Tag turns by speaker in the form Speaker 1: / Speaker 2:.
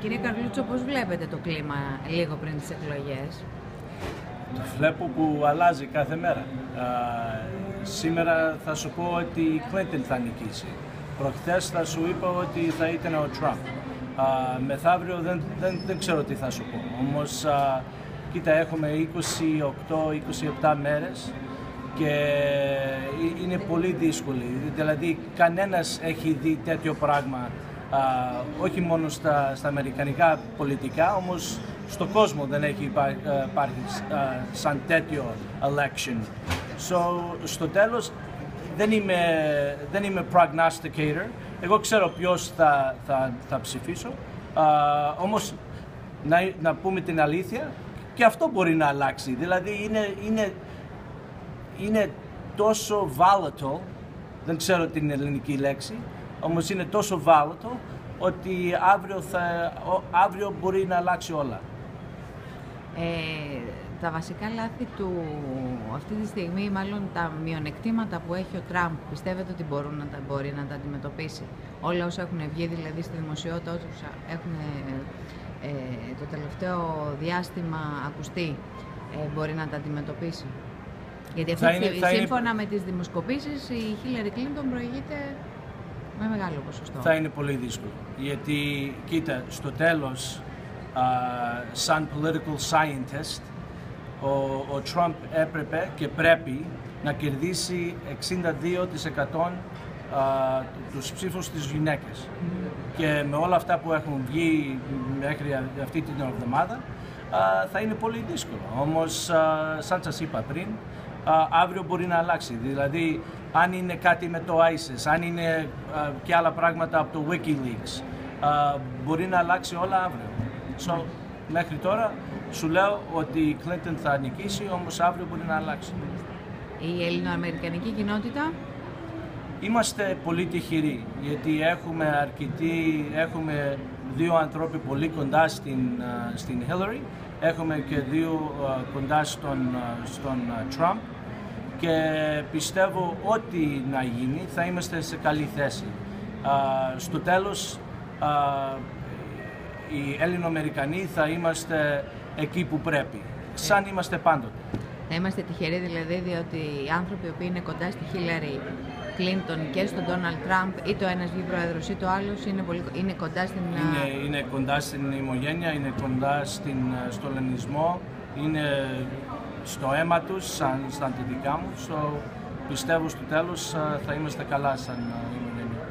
Speaker 1: Κύριε Καρλούτσο, πώς βλέπετε το κλίμα λίγο πριν τις εκλογές;
Speaker 2: Το βλέπω που αλλάζει κάθε μέρα. σήμερα θα σου πω ότι η Κλίντον θα νικήσει. Προχθές θα σου είπα ότι θα ήταν ο Τραμπ. μεθαύριο δεν, δεν, δεν ξέρω τι θα σου πω. Όμως, κοίτα, έχουμε 28-27 μέρες και ε, είναι πολύ δύσκολη. Δηλαδή, κανένας έχει δει τέτοιο πράγμα όχι μόνο στα, στα αμερικανικά πολιτικά, όμως στον κόσμο δεν έχει υπάρχει, σαν τέτοιο election. So, στο τέλος δεν είμαι, δεν είμαι prognosticator. Εγώ ξέρω ποιος θα, θα, θα ψηφίσω. Uh, όμως να, να πούμε την αλήθεια και αυτό μπορεί να αλλάξει. Δηλαδή είναι, είναι, είναι τόσο volatile, δεν ξέρω την ελληνική λέξη, όμως είναι τόσο βάλωτο ότι αύριο, θα, αύριο μπορεί να αλλάξει όλα.
Speaker 1: Ε, τα βασικά λάθη του αυτή τη στιγμή, μάλλον τα μειονεκτήματα που έχει ο Τραμπ, πιστεύετε ότι μπορούν να τα, μπορεί να τα αντιμετωπίσει; Όλα όσα έχουν βγει δηλαδή στη δημοσιότητα, όσα έχουν ε, το τελευταίο διάστημα ακουστεί, ε, μπορεί να τα αντιμετωπίσει; Γιατί αυτή, είναι, σύμφωνα με τις δημοσκοπήσεις η Χίλαρη Κλίντον προηγείται με μεγάλο ποσοστό.
Speaker 2: Θα είναι πολύ δύσκολο. Γιατί, κοίτα, στο τέλος, σαν political scientist, ο, ο Trump έπρεπε και πρέπει να κερδίσει 62% α, τους ψήφους της γυναίκες. Και με όλα αυτά που έχουν βγει μέχρι αυτή την εβδομάδα, θα είναι πολύ δύσκολο. Όμως, σαν σας είπα πριν, αύριο μπορεί να αλλάξει. Δηλαδή, αν είναι κάτι με το ISIS, αν είναι και άλλα πράγματα από το Wikileaks, μπορεί να αλλάξει όλα αύριο. So, μέχρι τώρα σου λέω ότι η Clinton θα νικήσει, όμως αύριο μπορεί να αλλάξει.
Speaker 1: Η ελληνοαμερικανική κοινότητα;
Speaker 2: Είμαστε πολύ τυχεροί γιατί έχουμε αρκετή, έχουμε δύο ανθρώποι πολύ κοντά στην, στην Hillary, έχουμε και δύο κοντά στον, στον Trump και πιστεύω ό,τι να γίνει θα είμαστε σε καλή θέση. στο τέλος οι Έλληνο-Αμερικανοί θα είμαστε εκεί που πρέπει, σαν είμαστε πάντοτε.
Speaker 1: Θα είμαστε τυχεροί δηλαδή διότι οι άνθρωποι που είναι κοντά στη Χίλαρη Κλίντον και στον Ντόναλτ Τραμπ, ή το ένας βγει πρόεδρος ή το άλλος, είναι, είναι κοντά στην.
Speaker 2: Είναι, είναι κοντά στην ημογένεια, είναι κοντά στην, στο λενισμό, είναι στο αίμα τους, σαν στα αντιδικά μου. So, πιστεύω στο τέλος θα είμαστε καλά σαν ημογένεια.